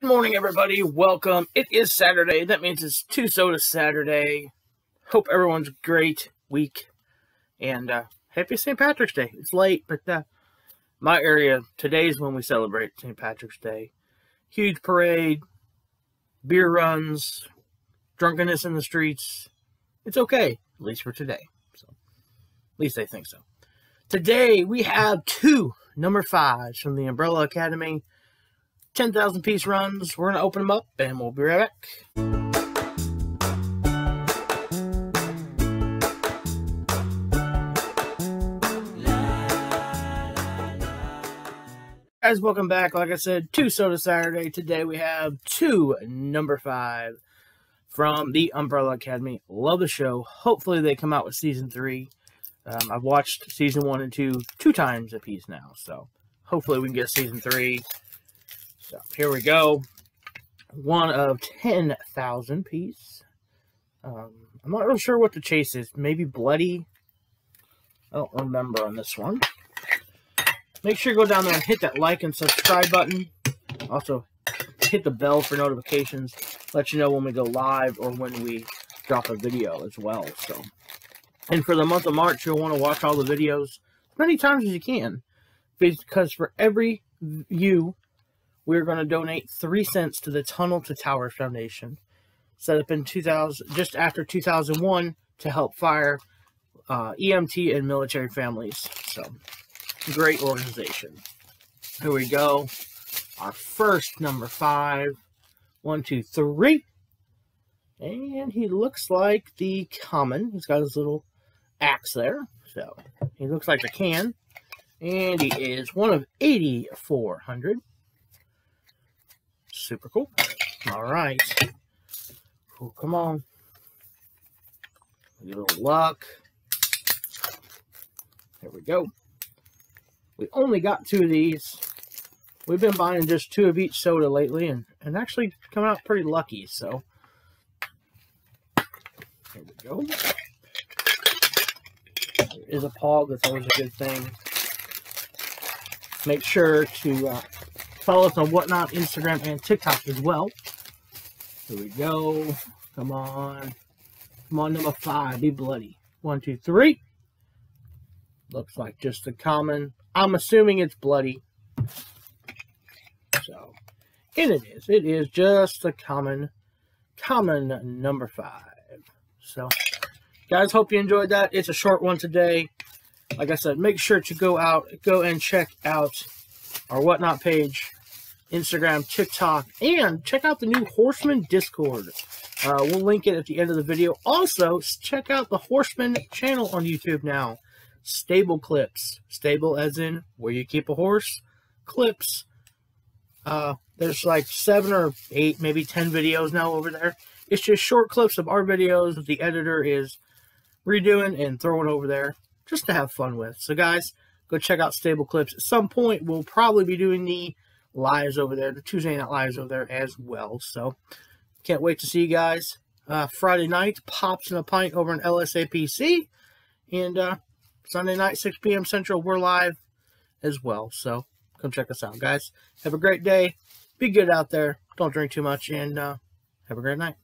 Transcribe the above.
Good morning, everybody. Welcome. It is Saturday. That means it's Two Soda Saturday. Hope everyone's great week. And uh, happy St. Patrick's Day. It's late, but uh, my area, today is when we celebrate St. Patrick's Day. Huge parade, beer runs, drunkenness in the streets. It's okay, at least for today. So, at least I think so. Today, we have two number fives from the Umbrella Academy. 10,000 piece runs. We're going to open them up and we'll be right back. Guys, welcome back. Like I said, two Soda Saturday. Today we have two number five from the Umbrella Academy. Love the show. Hopefully they come out with season three. Um, I've watched season one and two two times a piece now, so hopefully we can get season three so here we go. One of 10,000 piece. Um, I'm not real sure what the chase is. Maybe bloody. I don't remember on this one. Make sure you go down there and hit that like and subscribe button. Also, hit the bell for notifications. Let you know when we go live or when we drop a video as well. So, And for the month of March, you'll want to watch all the videos as many times as you can. Because for every view we're going to donate three cents to the Tunnel to Towers Foundation, set up in 2000, just after 2001, to help fire uh, EMT and military families. So, great organization. Here we go. Our first number five. One, two, three. And he looks like the common. He's got his little axe there. So, he looks like a can. And he is one of 8,400. Super cool. All right. Come on. Little luck. There we go. We only got two of these. We've been buying just two of each soda lately and, and actually coming out pretty lucky, so. There we go. There is a pog, that's always a good thing. Make sure to uh, Follow us on Whatnot, Instagram, and TikTok as well. Here we go. Come on. Come on, number five. Be bloody. One, two, three. Looks like just a common. I'm assuming it's bloody. So, and it is. It is just a common, common number five. So, guys, hope you enjoyed that. It's a short one today. Like I said, make sure to go out, go and check out our whatnot page, Instagram, TikTok, and check out the new Horseman Discord. Uh, we'll link it at the end of the video. Also, check out the Horseman channel on YouTube now. Stable clips. Stable as in where you keep a horse. Clips. Uh, there's like seven or eight, maybe ten videos now over there. It's just short clips of our videos that the editor is redoing and throwing over there just to have fun with. So, guys, go check out Stable Clips. At some point, we'll probably be doing the lives over there, the Tuesday night lives over there as well. So, can't wait to see you guys. Uh, Friday night, Pops and a Pint over in LSAPC. And uh, Sunday night, 6 p.m. Central, we're live as well. So, come check us out, guys. Have a great day. Be good out there. Don't drink too much. And uh, have a great night.